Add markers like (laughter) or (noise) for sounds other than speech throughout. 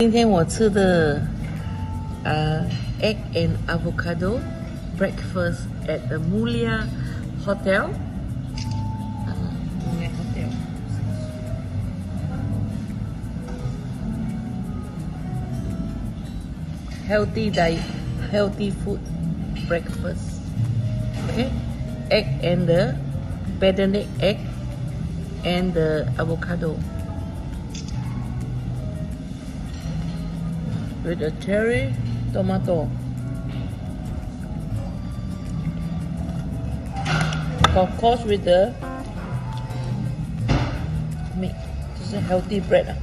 今天我吃的呃 egg and avocado breakfast at the Mulia Hotel. Uh, Mulia Hotel. Healthy diet, healthy food breakfast. Okay, egg and the benedict egg and the avocado. With a cherry tomato. Of course with the meat. This is a healthy bread.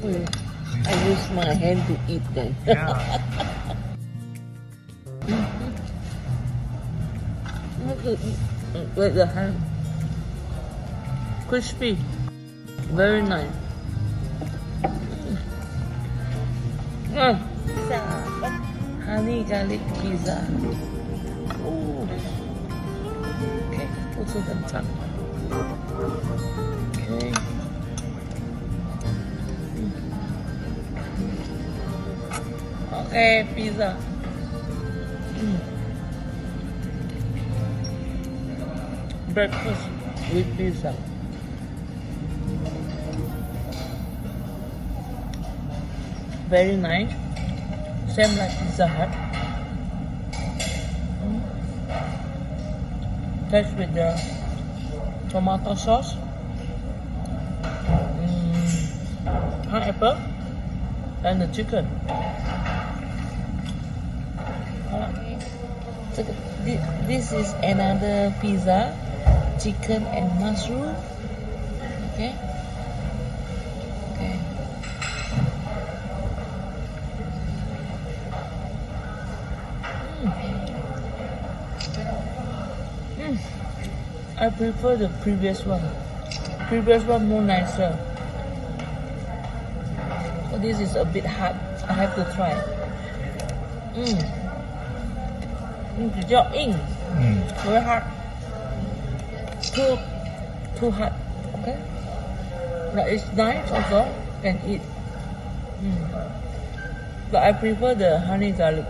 Mm. I use my hand to eat then. (laughs) Yeah. Look at. With the hand. Crispy. Very nice. Mm. Pizza. Honey garlic pizza. Oh. Okay, put it. Okay. Okay, pizza. Breakfast with pizza. very nice. Same like pizza hut. Hmm. Taste with the tomato sauce. Mm. pineapple. And the chicken. This is another pizza. Chicken and mushroom. Okay. Mm. I prefer the previous one. Previous one more nicer. Oh, this is a bit hard. I have to try. Mmm. Mm, job in. Mm. Very hard. Too, too hard. Okay. But it's nice also and eat. Mm. But I prefer the honey garlic.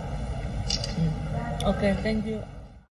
Okay, thank you.